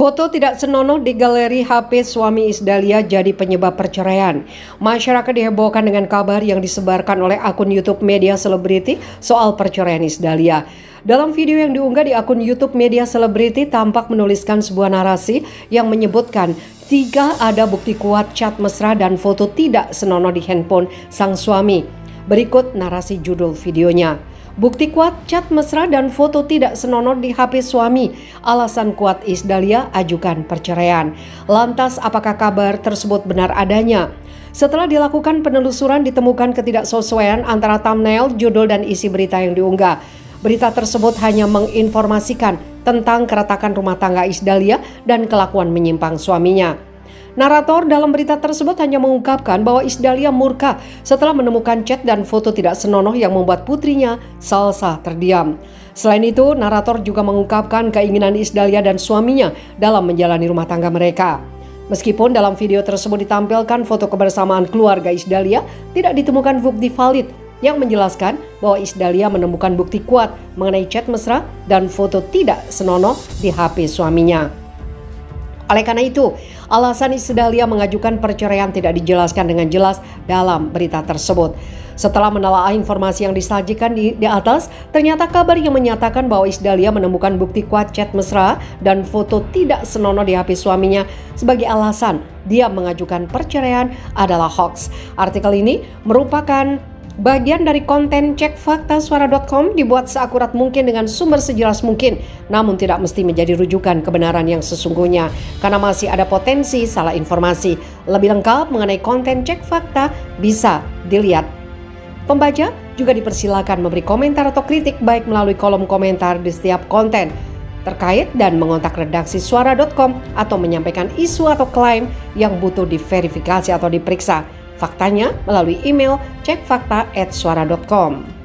Foto tidak senonoh di galeri HP suami Isdalia jadi penyebab perceraian. Masyarakat dihebohkan dengan kabar yang disebarkan oleh akun YouTube media selebriti soal perceraian Isdalia. Dalam video yang diunggah di akun YouTube media selebriti tampak menuliskan sebuah narasi yang menyebutkan tiga ada bukti kuat chat mesra dan foto tidak senonoh di handphone sang suami. Berikut narasi judul videonya. Bukti kuat cat mesra dan foto tidak senonoh di HP suami. Alasan kuat Isdalia ajukan perceraian. Lantas apakah kabar tersebut benar adanya? Setelah dilakukan penelusuran ditemukan ketidaksesuaian antara thumbnail, judul dan isi berita yang diunggah. Berita tersebut hanya menginformasikan tentang keretakan rumah tangga Isdalia dan kelakuan menyimpang suaminya. Narator dalam berita tersebut hanya mengungkapkan bahwa Isdalia murka setelah menemukan chat dan foto tidak senonoh yang membuat putrinya Salsa terdiam. Selain itu, narator juga mengungkapkan keinginan Isdalia dan suaminya dalam menjalani rumah tangga mereka. Meskipun dalam video tersebut ditampilkan foto kebersamaan keluarga Isdalia, tidak ditemukan bukti valid yang menjelaskan bahwa Isdalia menemukan bukti kuat mengenai chat mesra dan foto tidak senonoh di HP suaminya. Oleh karena itu, alasan Isdalia mengajukan perceraian tidak dijelaskan dengan jelas dalam berita tersebut. Setelah menelaah informasi yang disajikan di, di atas, ternyata kabar yang menyatakan bahwa Isdalia menemukan bukti kuat chat mesra dan foto tidak senonoh di HP suaminya sebagai alasan dia mengajukan perceraian adalah hoax. Artikel ini merupakan Bagian dari konten cek fakta suara.com dibuat seakurat mungkin dengan sumber sejelas mungkin, namun tidak mesti menjadi rujukan kebenaran yang sesungguhnya karena masih ada potensi salah informasi. Lebih lengkap mengenai konten cek fakta bisa dilihat. Pembaca juga dipersilakan memberi komentar atau kritik baik melalui kolom komentar di setiap konten terkait dan mengontak redaksi suara.com atau menyampaikan isu atau klaim yang butuh diverifikasi atau diperiksa faktanya melalui email cekfakta@suara.com.